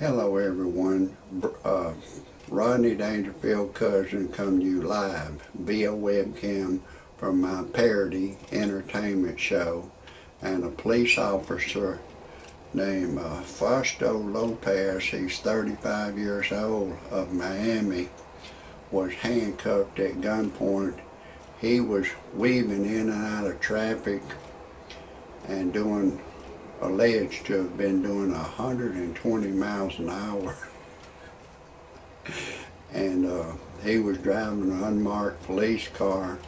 Hello everyone. Uh, Rodney Dangerfield cousin come to you live via webcam from my parody entertainment show and a police officer named uh, Fausto Lopez, he's 35 years old of Miami, was handcuffed at gunpoint. He was weaving in and out of traffic and doing alleged to have been doing 120 miles an hour. and uh, he was driving an unmarked police car.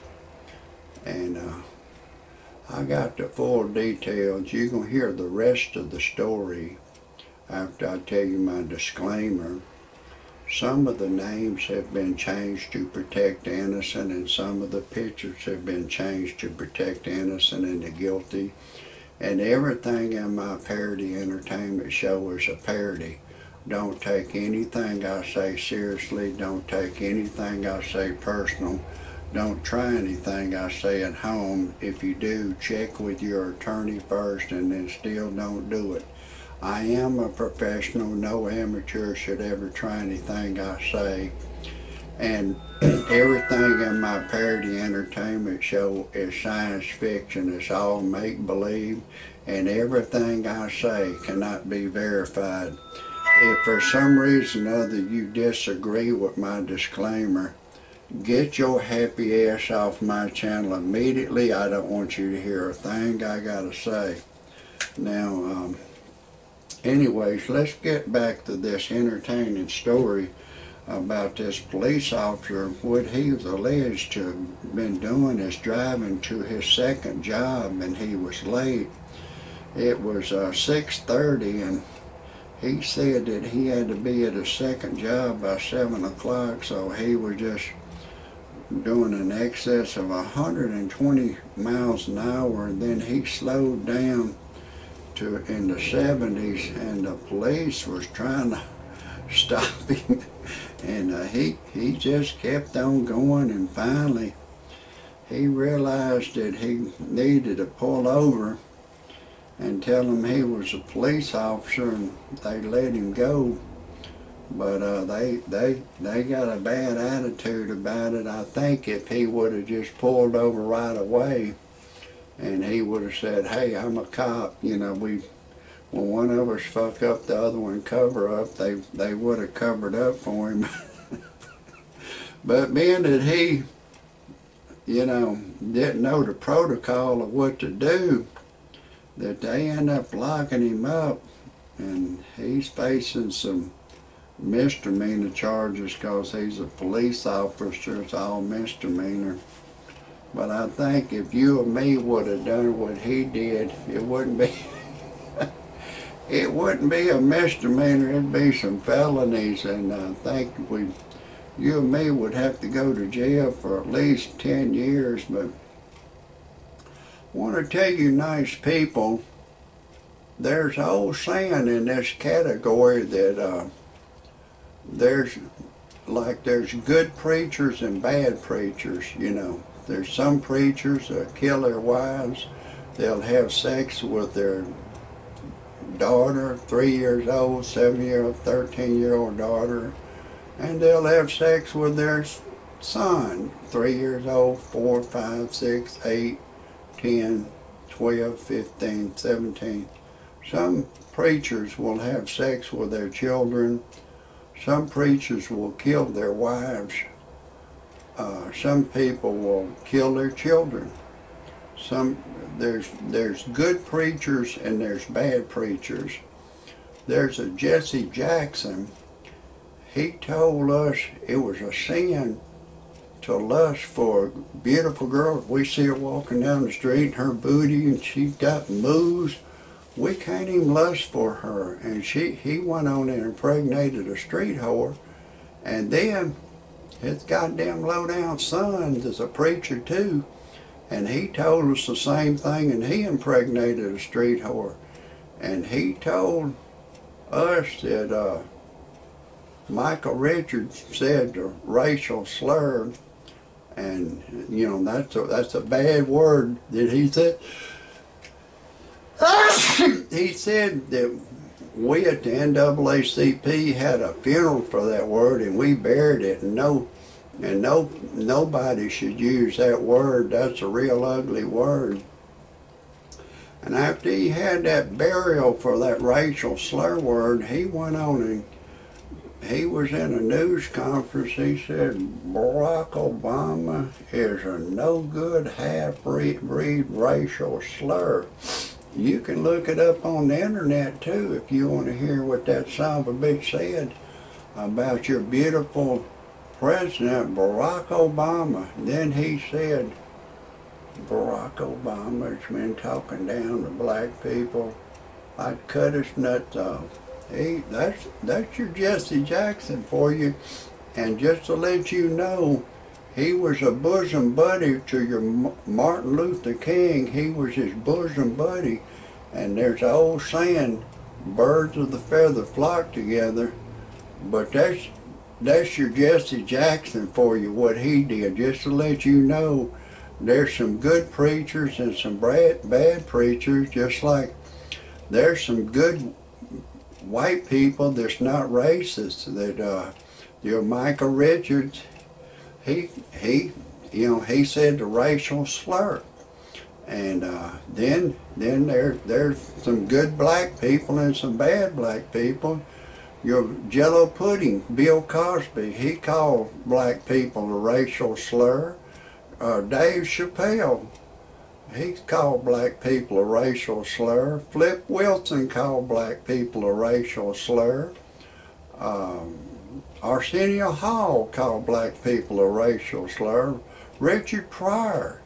And uh, I got the full details. You're going to hear the rest of the story after I tell you my disclaimer. Some of the names have been changed to protect innocent and some of the pictures have been changed to protect innocent and the guilty and everything in my parody entertainment show is a parody. Don't take anything I say seriously. Don't take anything I say personal. Don't try anything I say at home. If you do, check with your attorney first and then still don't do it. I am a professional. No amateur should ever try anything I say. And everything in my parody entertainment show is science fiction. It's all make-believe, and everything I say cannot be verified. If for some reason or other you disagree with my disclaimer, get your happy ass off my channel immediately. I don't want you to hear a thing I gotta say. Now, um, anyways, let's get back to this entertaining story about this police officer. What he was alleged to have been doing is driving to his second job and he was late. It was uh, 6.30 and he said that he had to be at his second job by 7 o'clock so he was just doing an excess of 120 miles an hour and then he slowed down to in the 70s and the police was trying to stop him and uh, he, he just kept on going and finally he realized that he needed to pull over and tell him he was a police officer and they let him go. But uh, they, they, they got a bad attitude about it. I think if he would have just pulled over right away and he would have said, hey, I'm a cop, you know, we when one of us fuck up, the other one cover up, they, they would have covered up for him. but being that he, you know, didn't know the protocol of what to do, that they end up locking him up and he's facing some misdemeanor charges because he's a police officer, it's all misdemeanor. But I think if you or me would have done what he did, it wouldn't be it wouldn't be a misdemeanor, it'd be some felonies, and I think we, you and me would have to go to jail for at least 10 years, but I want to tell you nice people, there's whole saying in this category that uh, there's like there's good preachers and bad preachers, you know. There's some preachers that kill their wives, they'll have sex with their daughter, three years old, seven year old, 13 year old daughter, and they'll have sex with their son, three years old, four, five, six, eight, 10, 12, 15, 17. Some preachers will have sex with their children. Some preachers will kill their wives. Uh, some people will kill their children. Some there's there's good preachers and there's bad preachers. There's a Jesse Jackson. He told us it was a sin to lust for a beautiful girl. If we see her walking down the street and her booty and she's got moves, we can't even lust for her. And she he went on and impregnated a street whore. And then his goddamn low down son is a preacher too and he told us the same thing, and he impregnated a street whore. And he told us that uh, Michael Richards said the racial slur, and you know that's a, that's a bad word that he said. he said that we at the NAACP had a funeral for that word and we buried it and no and no nobody should use that word. That's a real ugly word. And after he had that burial for that racial slur word, he went on and he was in a news conference. He said Barack Obama is a no good half breed racial slur. You can look it up on the internet too if you want to hear what that son of a bitch said about your beautiful President Barack Obama. Then he said, Barack Obama's been talking down to black people. I'd cut his nuts off. Hey, that's that's your Jesse Jackson for you. And just to let you know, he was a bosom buddy to your Martin Luther King. He was his bosom buddy. And there's an old saying, birds of the feather flock together. But that's that's your Jesse Jackson for you, what he did. Just to let you know, there's some good preachers and some bad, bad preachers, just like there's some good white people that's not racist. That uh, you know, Michael Richards, he he, you know, he said the racial slur, and uh, then then there there's some good black people and some bad black people. Your Jello pudding, Bill Cosby, he called black people a racial slur. Uh, Dave Chappelle, he called black people a racial slur. Flip Wilson called black people a racial slur. Um, Arsenio Hall called black people a racial slur. Richard Pryor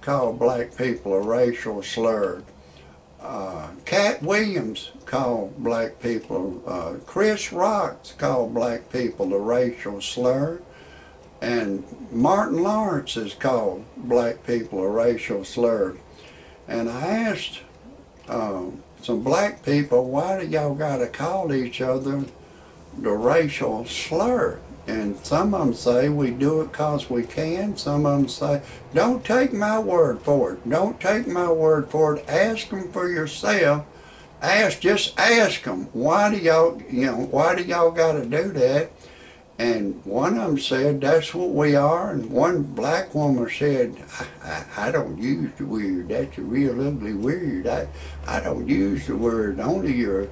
called black people a racial slur. Uh, Katt Williams called black people, uh, Chris Rock called black people a racial slur. And Martin Lawrence has called black people a racial slur. And I asked um, some black people, why do y'all got to call each other the racial slur? And some of them say we do it because we can. Some of them say, don't take my word for it. Don't take my word for it. Ask them for yourself. Ask, just ask them, why do y'all, you know, why do y'all got to do that? And one of them said, that's what we are. And one black woman said, I, I, I don't use the word. That's a real ugly word. I, I don't use the word. Only your,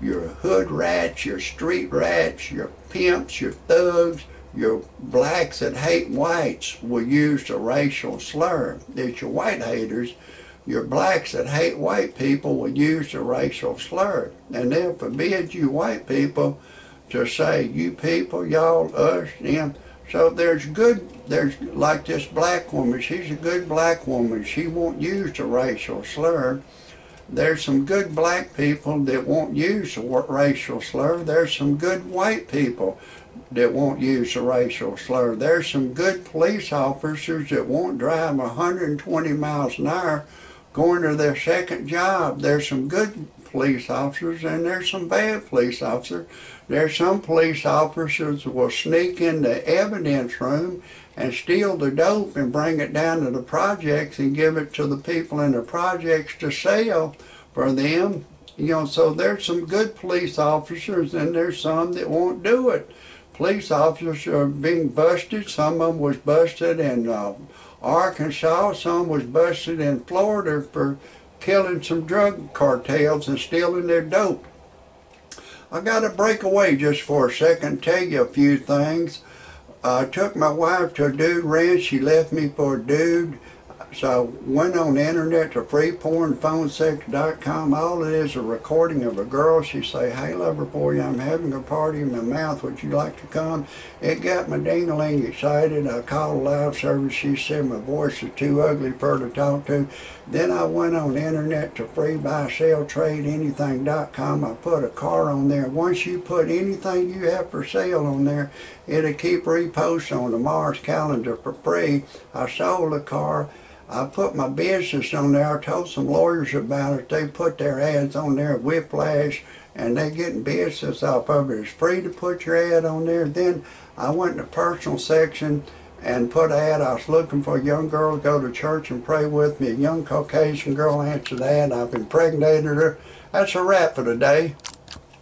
your hood rats, your street rats, your pimps, your thugs, your blacks that hate whites will use the racial slur. It's your white haters. Your blacks that hate white people will use the racial slur. And they'll forbid you white people to say, you people, y'all, us, them. So there's good, there's like this black woman, she's a good black woman. She won't use the racial slur. There's some good black people that won't use the racial slur. There's some good white people that won't use the racial slur. There's some good police officers that won't drive 120 miles an hour going to their second job. There's some good police officers and there's some bad police officers. There's some police officers will sneak in the evidence room and steal the dope and bring it down to the projects and give it to the people in the projects to sell for them. You know, so there's some good police officers and there's some that won't do it. Police officers are being busted. Some of them was busted in uh, Arkansas. Some was busted in Florida for killing some drug cartels and stealing their dope. I got to break away just for a second, tell you a few things. I took my wife to a dude ranch. She left me for a dude. So I went on the internet to freepornphonesex.com. All it is a recording of a girl. She say, hey, lover boy, I'm having a party in my mouth. Would you like to come? It got my ding-a-ling excited. I called live service. She said my voice is too ugly for her to talk to. Then I went on the internet to freebuyseltradeanything.com. I put a car on there. Once you put anything you have for sale on there, it'll keep reposts on the Mars calendar for free. I sold a car. I put my business on there. I told some lawyers about it. They put their ads on there, Whiplash, and they getting business off of it. It's free to put your ad on there. Then I went the personal section and put ad. I was looking for a young girl to go to church and pray with me. A young Caucasian girl answered that. I've impregnated her. That's a wrap for today.